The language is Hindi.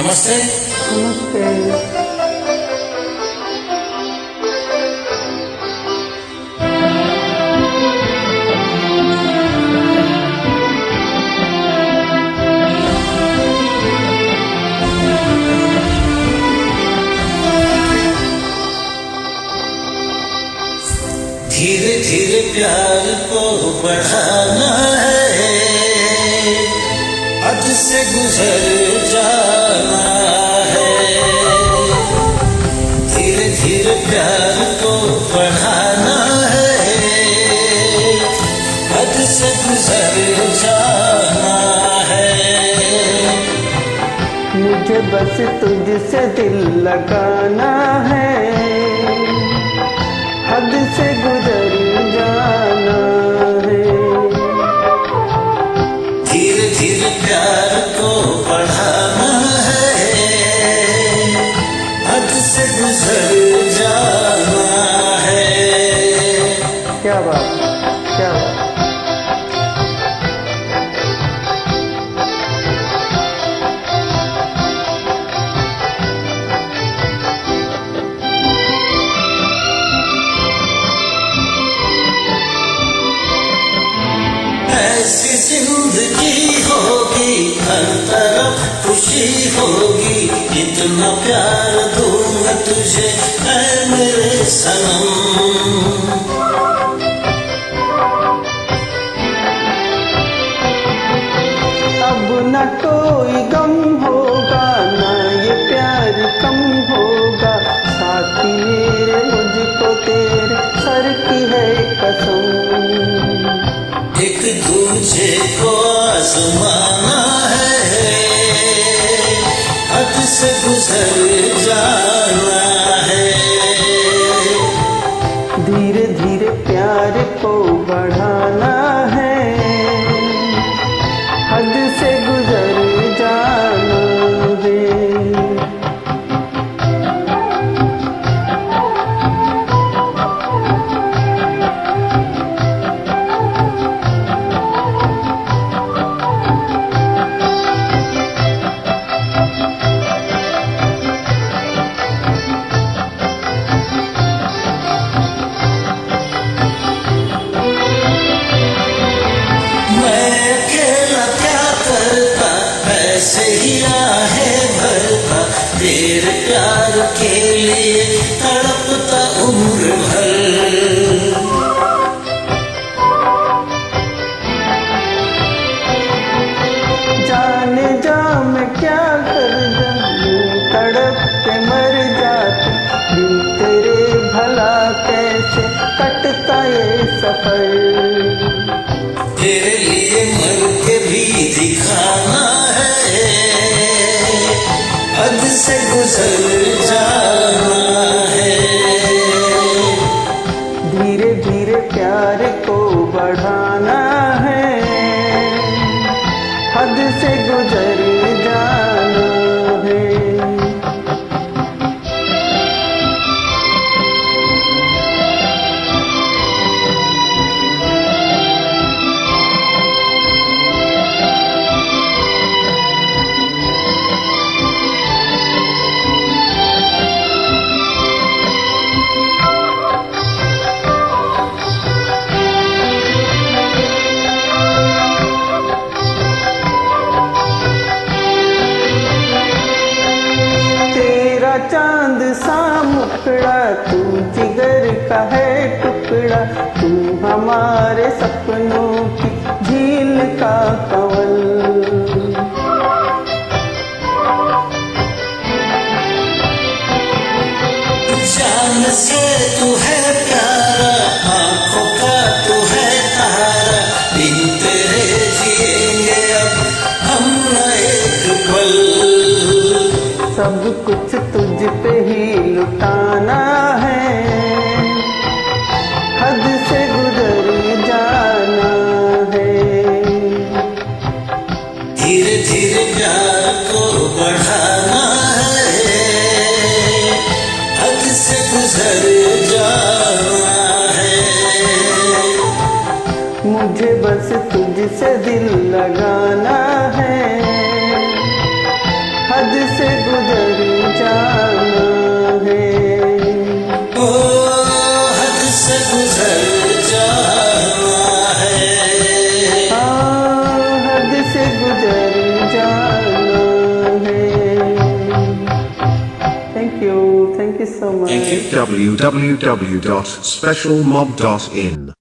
नमस्ते। नमस्ते। धीरे धीरे प्यार को बढ़ाना है। हद से गुजर जाना गुजर जाना है। मुझे बस तुझसे दिल लगाना है। हद से गुजर जाना है। धीरे धीरे प्यार को बढ़ाना है। हद से गुजर जाना है। क्या बात ज़िंदगी होगी, हर तरफ़ खुशी होगी। इतना प्यार दूँगा तुझे, ऐ मेरे सनम। अब न कोई गम होगा, ना ये प्यार कम होगा। साथी मेरे, मुझको तेरे सर की है कसम। एक दूजे को आजमाना है। हद से गुजर जाना है। के मर जाती बिन तेरे भला कैसे कटता ये सफ़र? तेरे लिए मर के भी दिखाना है हद से गुजर जाना है। धीरे धीरे प्यार को बढ़ाना है हद से गुजर चाँद सा मुखड़ा तू जिगर का है टुकड़ा। तू हमारे सपनों की झील का कंवल। जान से तू है प्यारा आँखों का तू है तारा बिन तेरे जिएँगे अब हम एक पल सब कुछ पे ही लुटाना है। हद से गुजर जाना है। धीरे धीरे प्यार को बढ़ाना है। हद से गुजर जाना है। मुझे बस तुझसे दिल लगाना है। so much. Thank you. www.specialmob.in